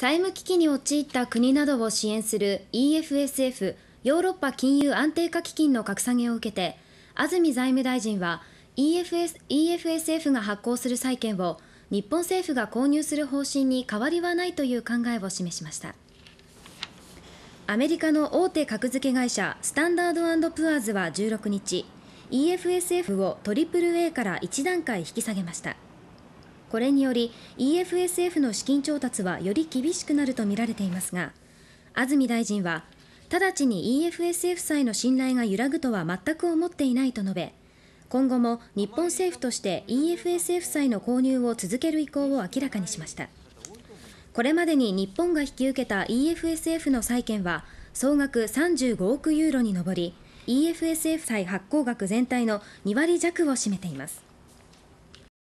債務危機に陥った国などを支援する EFSF ヨーロッパ金融安定化基金の格下げを受けて安住財務大臣は EFS EFSF が発行する債券を日本政府が購入する方針に変わりはないという考えを示しました。アメリカの大手格付け会社スタンダードプアーズは16日 EFSF を AAA から1段階引き下げました。これにより EFSF の資金調達はより厳しくなるとみられていますが安住大臣は直ちに EFSF 債の信頼が揺らぐとは全く思っていないと述べ今後も日本政府として EFSF 債の購入を続ける意向を明らかにしました。これまでに日本が引き受けた EFSF の債券は総額35億ユーロに上り EFSF 債発行額全体の2割弱を占めています。